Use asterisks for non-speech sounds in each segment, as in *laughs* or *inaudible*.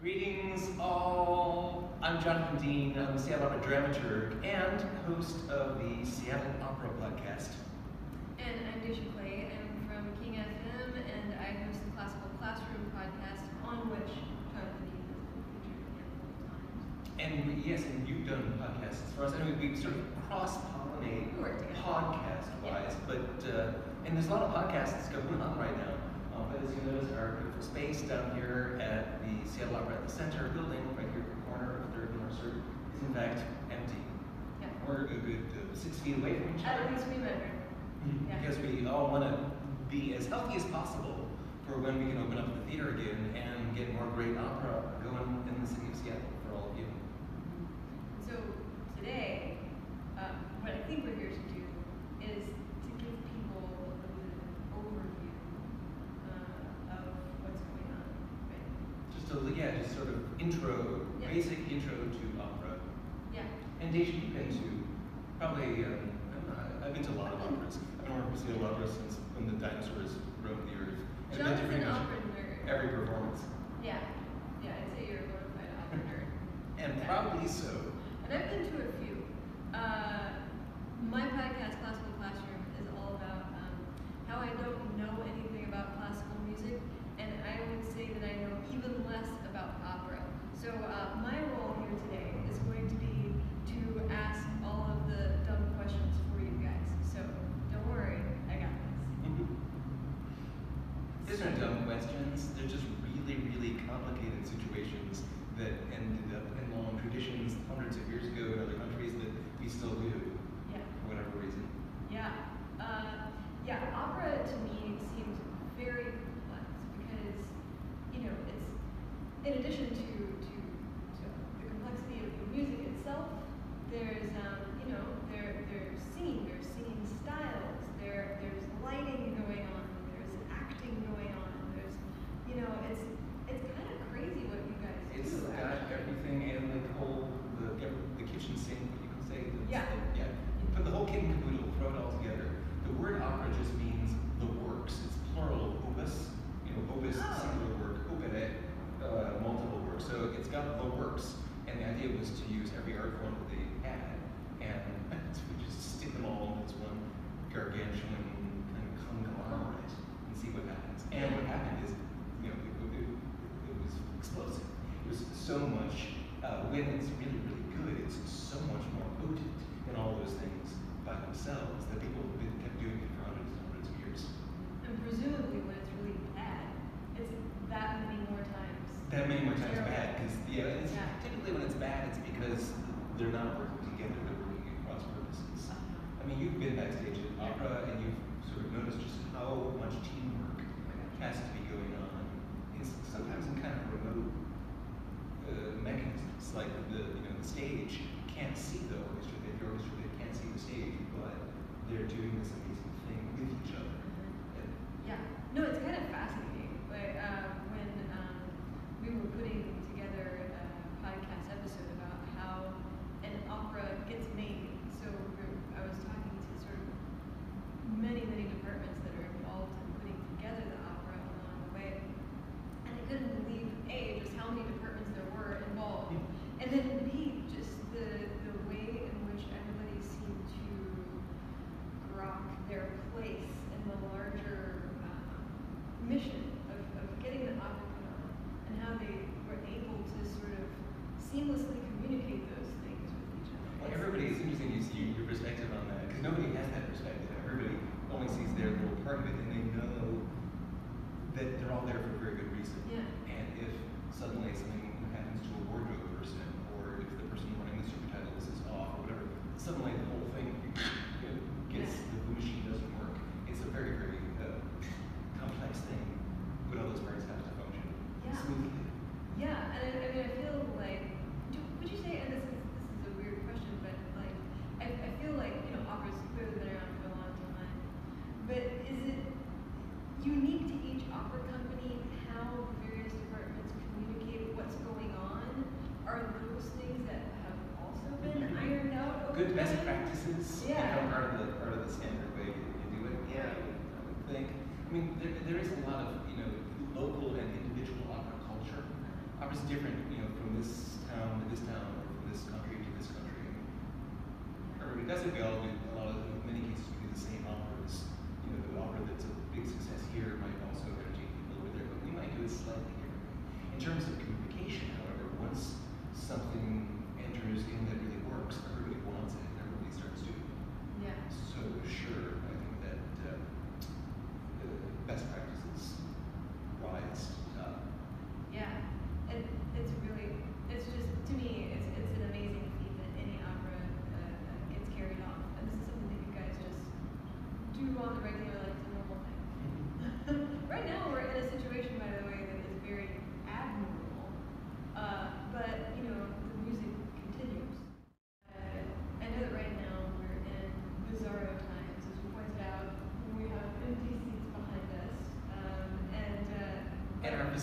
Greetings all. I'm Jonathan Dean. I'm the Seattle Opera dramaturg and host of the Seattle Opera podcast. And I'm Dacia Clay. I'm from King FM, and I host the Classical Classroom podcast, on which Jonathan Dean has been featured a times. And yes, and you've done podcasts for us. I mean, we sort of cross-pollinate We work together. podcast-wise, but uh, and there's a lot of podcasts going on right now. But as you notice, our beautiful space down here at the Seattle Opera at the Center building, right here at the corner of Third and Mercer, is in fact empty. Yeah. We're a good uh, six feet away from each other. At least we measured. Yeah. Because we all want to be as healthy as possible for when we can open up the theater again and get more great opera going in the city of Seattle for all of you. So today, uh, what I think we're here to do is to give people a little bit of an overview uh, of what's going on. Right? Just a just sort of intro, Yeah. basic intro to opera. Yeah. And Dacia, you've been to probably um, not- I've been to a lot of operas. I've been working with Seattle Opera since when the dinosaurs roamed the earth. Been to an opera nerd. every performance, Yeah. Yeah, I'd say you're a bona fide opera nerd. and probably so. And I've been to a few. Uh, my podcast, Classical Classroom, is all about um, how I don't know anything about classical music, and I would say that I know even less about opera. So uh, my role here today is going to be to ask all of the dumb questions for you guys. So don't worry, I got this. These are dumb questions. They're just really, really complicated situations that ended up in long traditions hundreds of years ago in other countries that we still do Yeah. for whatever reason. Yeah. Uh, yeah, opera to me seems very complex because, you know, it's in addition to, to, to the complexity of the music itself, there's, um, you know, there, there's singing, there's singing styles, there, there's lighting going on, there's acting going on, there's, you know, it's, it's kind of crazy what you guys It's do. got actually. everything and the whole the the kitchen sink. You can say that's Yeah. the- yeah. Put the whole kit and caboodle. Throw it all together. The word opera just means the works. It's plural opus. You know, opus Oh. singular work, opere uh, multiple works. So it's got the works. And the idea was to use every art form that they had and to just stick them all into this one gargantuan kind of conglomerate and see what happens. And what happened is, you know, it, it, it was explosive. It was so much, uh, when it's really, really good, it's so much more potent than all those things by themselves that people have been, kept doing it for hundreds and hundreds of years. And presumably when it's really bad, it's that many more times. That many more times Terrible. bad, because yeah, it's, Yeah. typically when it's bad, it's because they're not working together, they're working at cross purposes. I mean, you've been backstage at opera and you've sort of noticed just how much teamwork has to be going on. It's sometimes in kind of remote uh, mechanisms, like the you know the stage can't see the orchestra, the orchestra they can't see the stage, but they're doing this amazing thing with each other. And Yeah, no, it's kind of fascinating. Like uh, when um, we were putting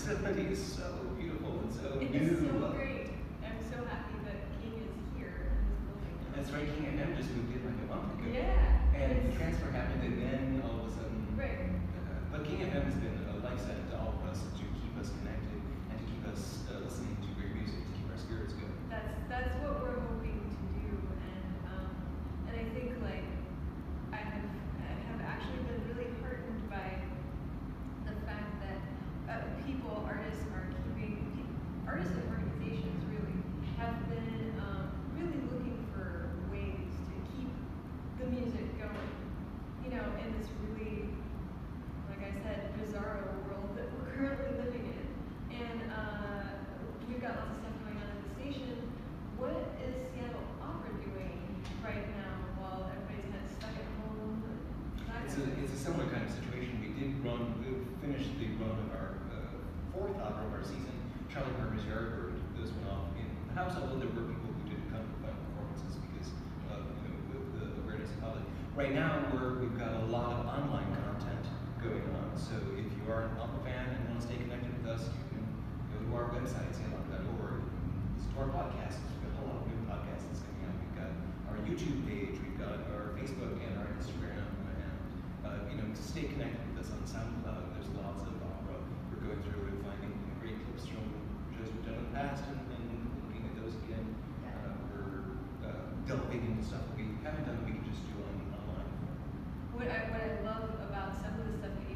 facilities season, Charlie Murray's Yardbird, Bird went off. And, and I was although there were people who didn't come to final performances because of you know, the, the awareness of public. Right now, we're, we've got a lot of online content going on. So if you are an Alpha fan and want to stay connected with us, you can go to our website, sandlot.org, listen to our podcast. We've got a lot of new podcasts that's coming out. We've got our YouTube page, we've got our Facebook and our Instagram. And, uh, you know, to stay connected with us on SoundCloud, there's lots of opera we're going through and finding great tips from shows we've done in the past and, and looking at those again. Yeah. Uh, we're uh, delving into stuff that we haven't done, we can just do on, online. What I, what I love about some of the stuff you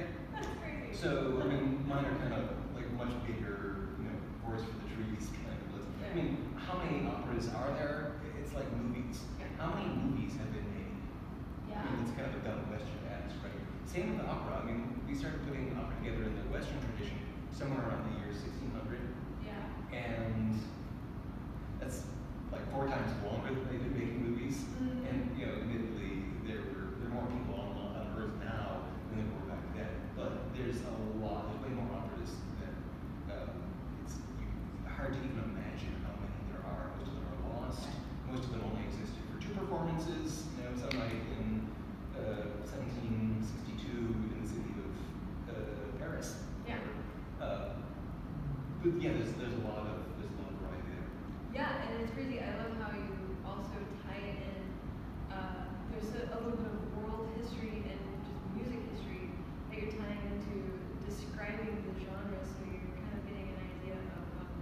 Yeah. That's crazy. So I mean, mine are kind of like much bigger, you know, forest for the trees kind of list. I mean, how many operas are there? It's like movies. How many movies have been made? Yeah. I mean, it's kind of a dumb question to ask, right? Same with opera. I mean, we started putting opera together in the Western tradition somewhere around the year 1600. Yeah. And that's like four times longer than they did making movies. Mm -hmm. And you know, admittedly, there were there were more people online there's a lot, there's way more operas than um, it's hard to even imagine how many there are. Most of them are lost. Most of them only existed for two performances. You know, some like in uh, 1762 in the city of uh, Paris. Yeah. Uh, but yeah, there's there's a lot of there's a lot of variety there. Yeah, and it's crazy. I love how you also tie it in. Uh, there's a, a little bit of world history and you're tying into describing the genre so you're kind of getting an idea of, um,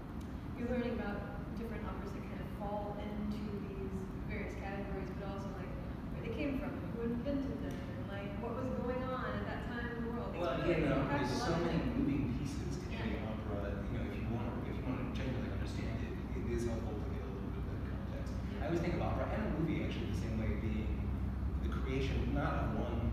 you're learning about different operas that kind of fall into these various categories, but also like where they came from, who invented them, and like what was going on at that time in the world. Well, you know, there's so many moving pieces to yeah. opera. You know, if you want to, if you want to genuinely understand it, it is helpful to get a little bit of that context. I always think of opera and a movie actually the same way, being the creation not of one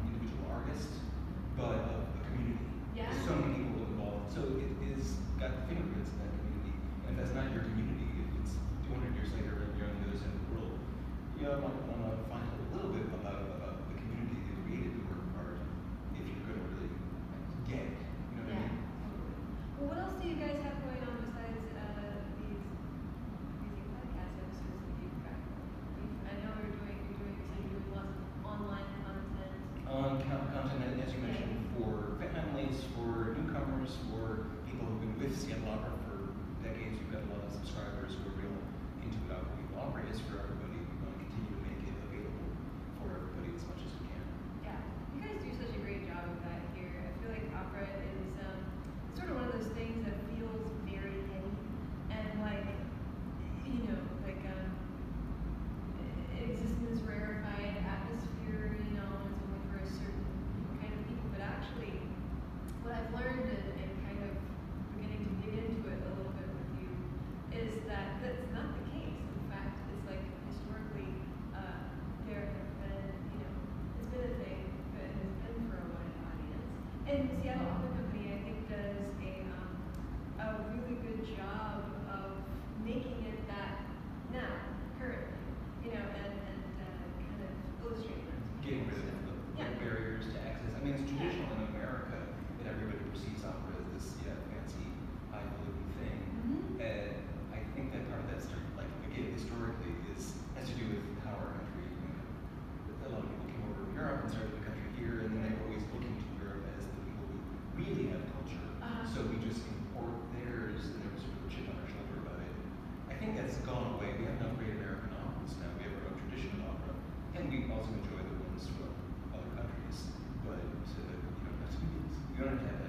going to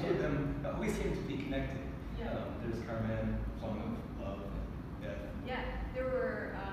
two of them always seem to be connected. Yeah. Um, there's Carmen, Song of Love, and Death. Yeah, there were. Um,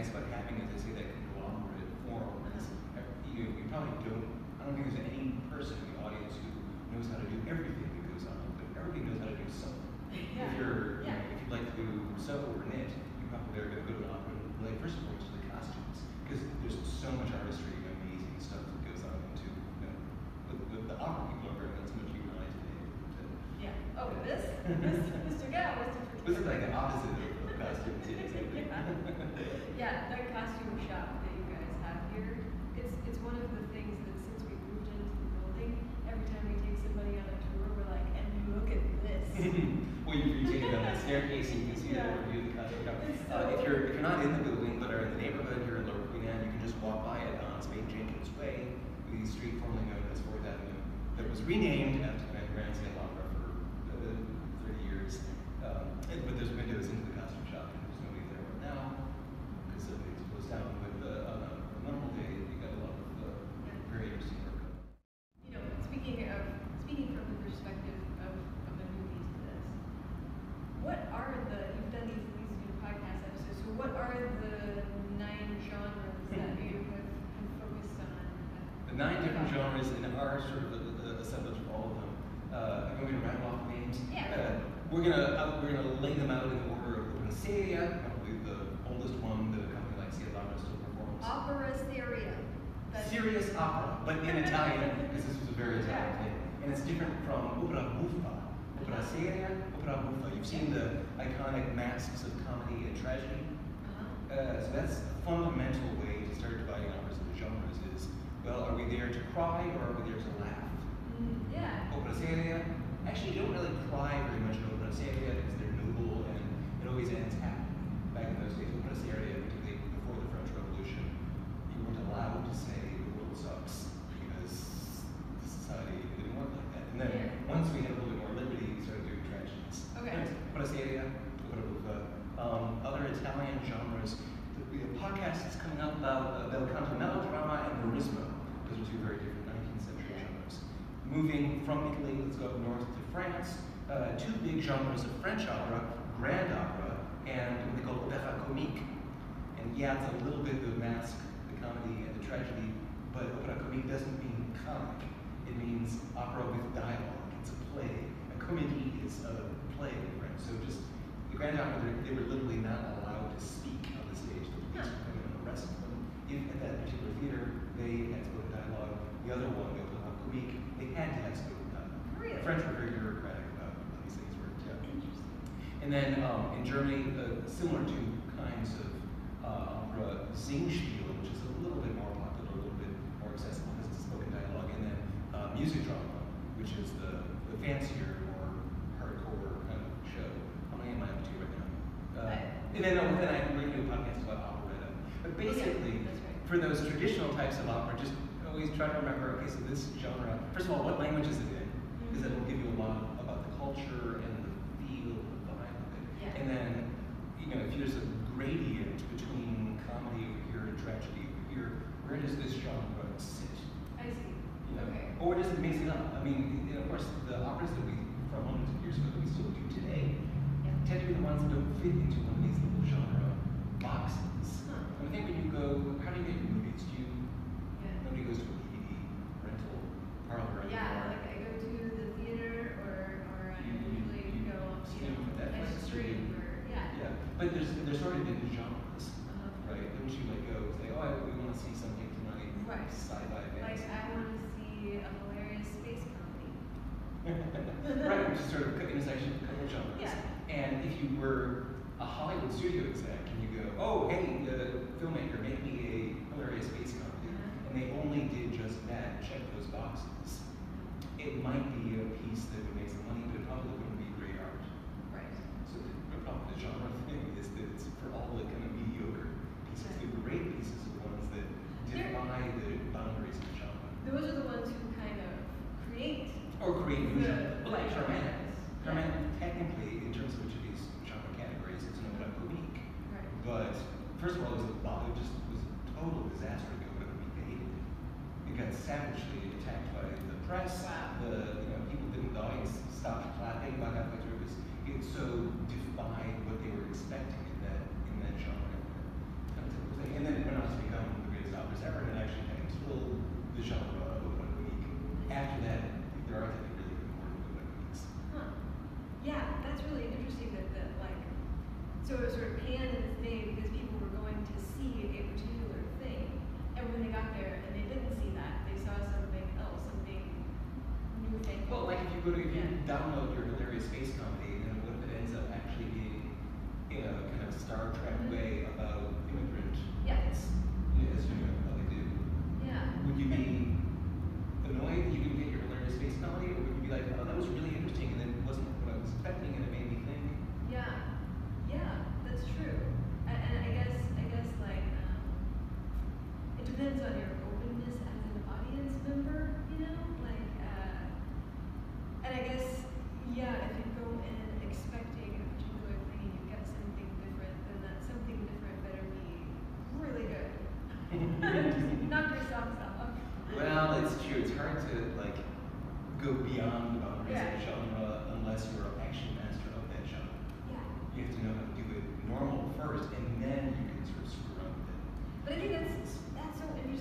nice about having, is I that conglomerate form. And you, you probably don't, I don't think there's any person in the audience who knows how to do everything that goes on, but everybody knows how to do something. Yeah. If you're, yeah. you know, if you like to sew or knit, you probably are going to go to an opera and play, first of all, to the costumes, because there's so much artistry and amazing stuff that goes on into you know, the, the opera people are very, that's much you and I today. Yeah. Oh, this? this, Mr. Gow was different. This is like the opposite of the costumes yeah. That costume shop that you guys have here, it's, it's one of the things that since we moved into the building, every time we take somebody on a tour, we're like, and look at this. *laughs* well, you, you take it down that staircase, and you can see Yeah. the overview of the costume shop. Uh, if you're if you're not in the building but are in the neighborhood here in Lower Queen Anne, you can just walk by it on Speight Jenkins Way, the street formerly known as Fourth Avenue, that was renamed after the Grand St. Opera for uh, 30 years. Um, but there's windows into the costume shop, and there's nobody there right now it's closed down. But uh, on a normal day, you got a lot of uh, Yeah. very interesting work. going on. You know, speaking of, speaking from the perspective of, of the movies to this, what are the, you've done these, these new podcast episodes, so what are the nine genres that you have, have focused on? The nine different genres in our sort of the, the assemblage of all of them. Uh, I'm going to rattle off names. Yeah. Uh, we're gonna uh, we're gonna lay them out in the order of Opera Seria, probably the oldest one that a company like Cialano still performs. Opera Seria. Serious opera, but in *laughs* Italian, because this was a very Italian thing. And it's different from opera buffa. Opera seria, opera buffa. You've seen the iconic masks of comedy and tragedy. Uh-huh. Uh, so that's a fundamental way to start dividing operas into genres is, well, are we there to cry or are we there to laugh? Mm, yeah. Opera seria, actually you don't really cry very much in opera seria because they're noble and it always ends happy. Back in those days, opera seria, particularly before the French Revolution, you weren't allowed to say the world sucks because the society didn't work like that. And then Yeah. once we had a little bit more liberty, we started doing tragedies. Okay. Seria. Um, other Italian genres. We have podcasts coming up about uh, bel canto melodrama and verismo. Those are two very different 19th century genres. Moving from Italy, let's go up north to France. Uh, two big genres of French opera, grand opera, and what they call opéra comique. And yeah, it's a little bit the mask, the comedy, and the tragedy, but opéra comique doesn't mean comic. It means opera with dialogue. It's a play. A comédie is a play French. So just the grand opera, they- were literally not allowed to speak on the stage. The police come in and arrest them. If at that particular theater they had spoken dialogue, the other one, the opéra comique, they had to have spoken dialogue. Really? The French were very bureaucratic about how these things worked. Yeah. Interesting. And then um, in Germany, uh, similar to kinds of uh, opera, Singspiel, which is a little bit more popular, a little bit more accessible because it's spoken dialogue, and then uh, music drama, which is the, the fancier, more hardcore kind of show. How many am I up to right now? Uh, and then, oh, then I we're gonna do a podcast about operetta. But Oh, yeah, basically, right. for those traditional types of opera, just always try to remember, okay, so this genre, first of all, what language is it in? Because that will give you a lot about the culture and the feel, of it. Yeah. And then, you know, if there's a gradient between comedy over here and tragedy over here, where does this genre sit? I see. You know? Okay. Or just mix it up? I mean, you know, of course, the operas that we, from hundreds of years ago, that we still do today, Yeah. tend to be the ones that don't fit into one of these little genre boxes. Huh. I think when you go, how do you get your movies? Do you, Yeah. nobody goes to a DVD rental parlor anymore. Yeah, like I go to the theater or, or I You- you- usually you go, you stream know, from Netflix, stream or, yeah. Yeah, but there's, there's sort of different genres, Uh-huh. right? Don't you like go say, oh, I, we want to see something tonight, Right. sci-fi Like. I want to a hilarious space comedy. right, *laughs* which is sort of an intersection of a couple of genres. Yeah. And if you were a Hollywood studio exec and you go, oh, hey, uh, filmmaker, make me a hilarious space comedy, Uh-huh. and they only did just that, check those boxes, it might be a piece that would make you go to if download your hilarious space comedy, then what if it ends up actually being in a kind of Star Trek mm-hmm. way about immigrant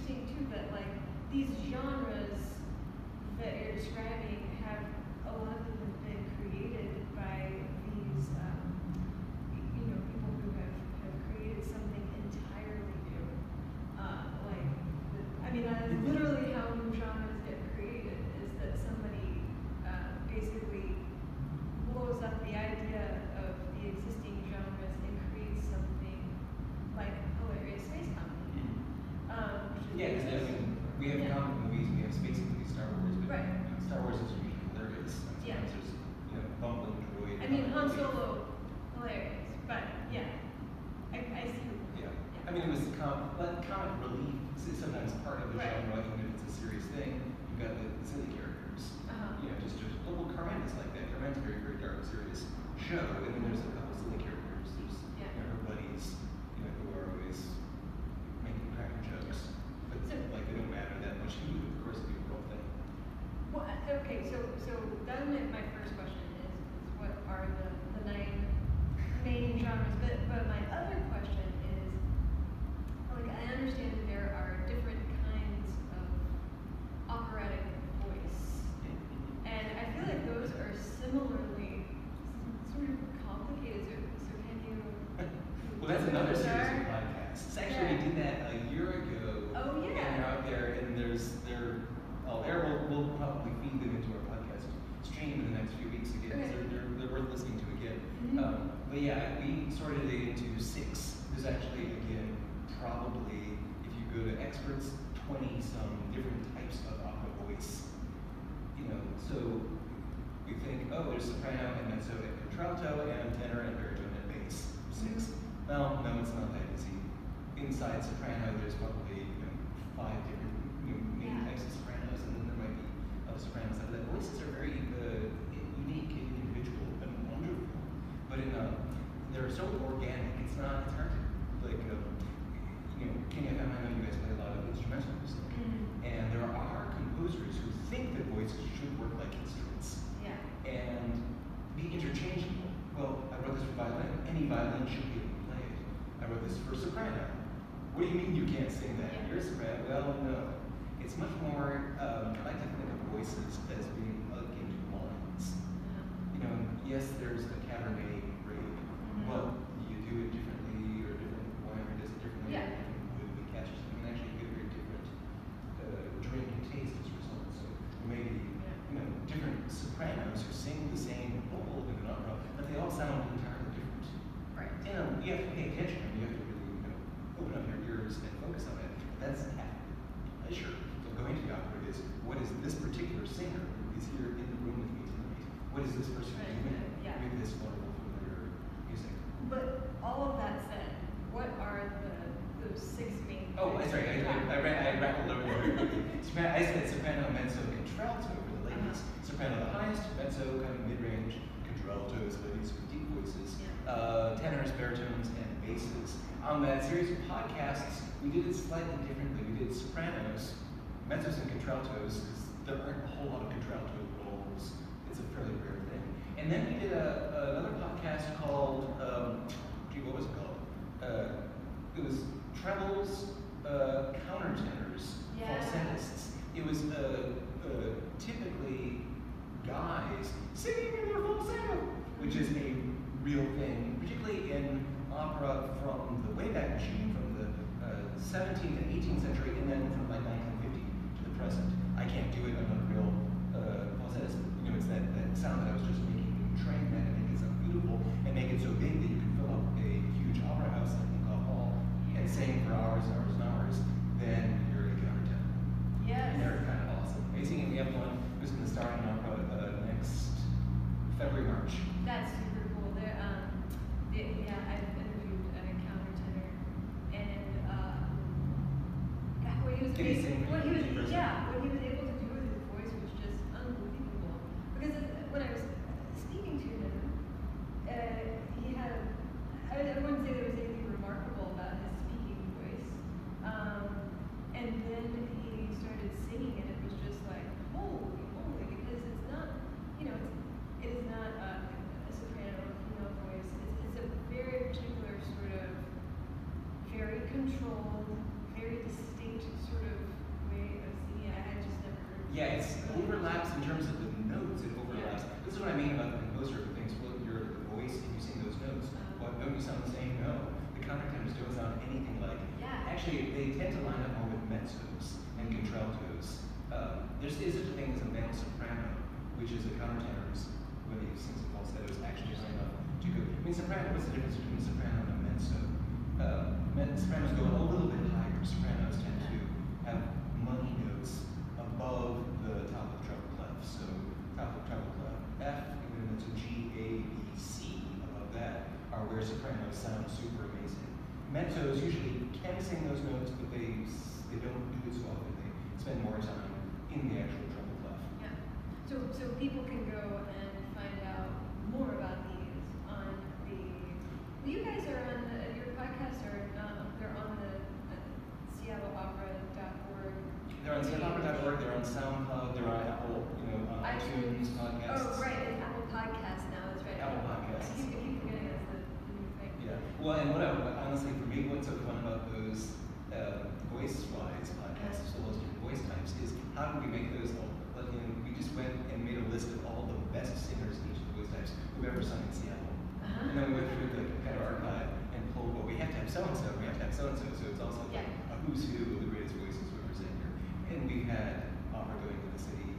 interesting too but like these genres that you're describing actually, again, probably, if you go to experts, 20 some different types of opera voice. You know, so we think, oh, there's soprano and mezzo and contralto and tenor and baritone and bass. Six? Well, no, it's not that easy. Inside soprano, there's probably you know, five different you know, main yeah. types of sopranos, and then there might be other sopranos. So the voices are very uh, unique and individual and wonderful, but in a, they're so organic, it's not, it's hard to like, um, you know, King I know you guys play a lot of instrumental music, mm -hmm. and there are composers who think that voices should work like instruments. Yeah. And be interchangeable. Well, I wrote this for violin. Any violin should be able to play it. I wrote this for soprano. What do you mean you can't sing that? Yeah. You're a soprano. Well, no. It's much more. Um, I like to think of voices as being like into lines. Yeah. Uh-huh. You know, yes, there's a On that series of podcasts, we did it slightly differently. We did sopranos, mezzos, and contraltos, because there aren't a whole lot of contralto roles. It's a fairly rare thing. And then we did a, another podcast called, um, gee, what was it called? Uh, it was Trebles, uh, Countertenors, yeah. Falsettists. It was uh, uh, typically guys singing in their falsetto, which is a real thing, particularly in opera from the Wayback Machine, from the uh, 17th and 18th century, and then from like 1950 to the present. I can't do it. I'm not a real uh. You know, it's that, that sound that I was just making. Train that and make it sound beautiful and make it so big that you can fill up a huge opera house like Hall and sing for hours and hours and hours. Then you're a countertenor. Yes. And they're kind of awesome. Amazing in the F1 who's going to start in opera uh, next February, March. That's super cool. There, um, the- yeah, I've interviewed a countertenor, and uh, God, what he was Did he able- sing what he was, in person? yeah, what he was able to do with his voice was just unbelievable. Because it- when I was speaking to him, uh, he had, a, I, I wouldn't say there was anything remarkable about his speaking voice, um, and then he started singing, and it was just like holy moly, because it's not, you know, it's, it is not a, a soprano or female voice. It's, it's a very particular sort of, very controlled, very distinct sort of way of singing. I had just never heard. Yeah, it's, it overlaps in terms of the notes. It overlaps. This is what I mean about the composer who thinks, well, you're the voice and you sing those notes. What don't you sound the same? No. The countertenors don't sound anything like. Yeah. Actually, they tend to line up more with mezzos and contraltos. Um, there's is such a thing as a male soprano, which is a countertenor's when he sings in falsetto is actually line up to go. I mean, soprano. What's the difference between a soprano and a mezzo? Um, sopranos go a little bit higher. Sopranos tend to have money notes above the top of treble clef. So top of treble clef F, and then a G, A, B, C above that are where sopranos sound super amazing. Mezzos usually can sing those notes, but they they don't do it so often. They spend more time in the actual treble clef. Yeah. So, so people can go and find out more about these on the. Well, you guys are on the, your podcasts are um, they're on the uh, SeattleOpera.org. They're on SeattleOpera.org, they're on SoundCloud, they're on Apple, you know, on iTunes podcasts. Oh, right, it's Apple Podcasts now. That's right. Apple Podcasts. I keep, I keep forgetting that's the, the new thing. Yeah. Well, and what I, honestly, for me, what's so fun about those uh, voice wise podcasts, so those different voice types, is how do we make those all, like, you know, we just went and made a list of all the best singers in each of the voice types who've ever sung in Seattle. Uh-huh. And then we went through the kind of archive and pulled, well, we have to have so and so, we have to have so and so, so it's also Yeah. a who's who of the greatest voices we represent here. And we've had opera going in the city